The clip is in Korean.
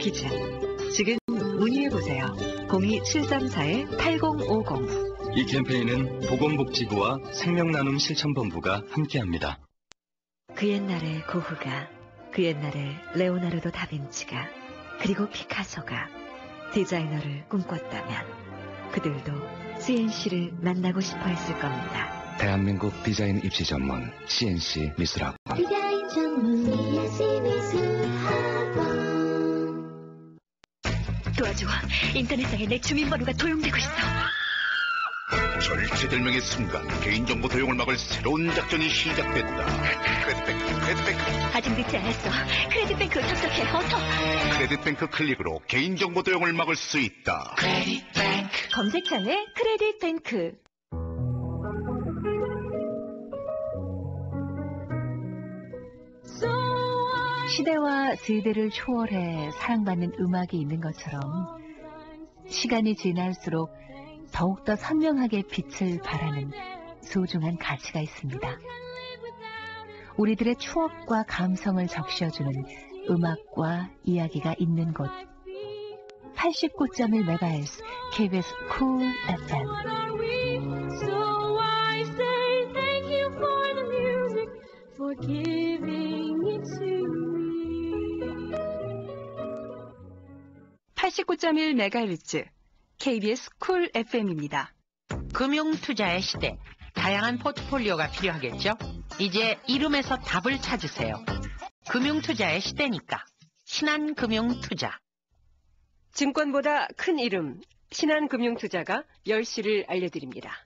퀴즈. 지금 문의해보세요. 02734-8050. 이 캠페인은 보건복지부와 생명나눔 실천본부가 함께합니다. 그 옛날의 고흐가, 그 옛날의 레오나르도 다빈치가, 그리고 피카소가 디자이너를 꿈꿨다면 그들도 CNC를 만나고 싶어 했을 겁니다. 대한민국 디자인 입시 전문 CNC 미술학원 디자인 전문 ESC 미술 도와줘. 인터넷상에 내 주민번호가 도용되고 있어. 절체절명의 순간 개인정보 도용을 막을 새로운 작전이 시작됐다. 크레딧뱅크, 크레딧뱅크, 아직 늦지 않았어. 크레딧뱅크 접속해. 어서. 크레딧뱅크 클릭으로 개인정보 도용을 막을 수 있다. 검색창에 크레딧뱅크. 시대와 세대를 초월해 사랑받는 음악이 있는 것처럼 시간이 지날수록 더욱더 선명하게 빛을 발하는 소중한 가치가 있습니다. 우리들의 추억과 감성을 적셔주는 음악과 이야기가 있는 곳 89.1MHz KBS 쿨 FM So 89.1MHz KBS 쿨 FM입니다. 금융투자의 시대. 다양한 포트폴리오가 필요하겠죠? 이제 이름에서 답을 찾으세요. 금융투자의 시대니까. 신한금융투자. 증권보다 큰 이름, 신한금융투자가 10시를 알려드립니다.